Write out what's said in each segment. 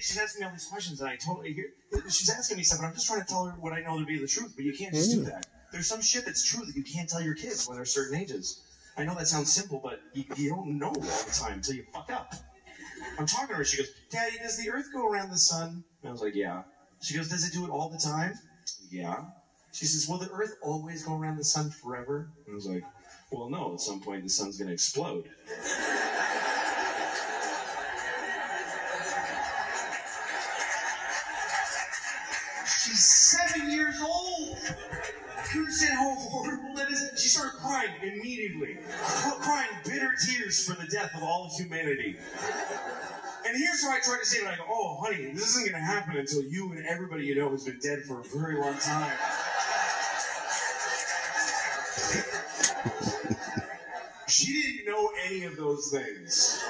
she's asking me all these questions, and I totally hear. She's asking me stuff, and I'm just trying to tell her what I know to be the truth. But you can't just do mm. that. There's some shit that's true that you can't tell your kids when they're certain ages. I know that sounds simple, but you, you don't know all the time until you fuck up. I'm talking to her. She goes, Daddy, does the Earth go around the sun? And I was like, Yeah. She goes, Does it do it all the time? Yeah. She says, Will the Earth always go around the sun forever? And I was like, Well, no. At some point, the sun's going to explode. She's seven years old. You understand how horrible that is? She started crying immediately, crying bitter tears for the death of all humanity. And here's how I try to say it. I go, oh, honey, this isn't going to happen until you and everybody you know has been dead for a very long time. she didn't know any of those things.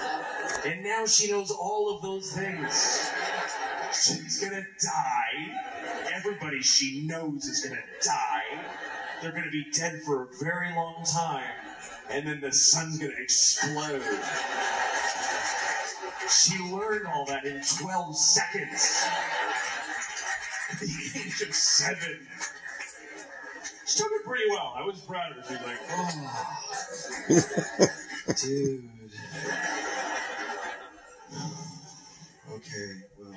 And now she knows all of those things. She's to die. Everybody she knows is to die. They're to be dead for a very long time. And then the sun's to explode. She learned all that in 12 seconds. At the age of seven. She took it pretty well. I was proud of her. She's like, oh, dude. Okay, well.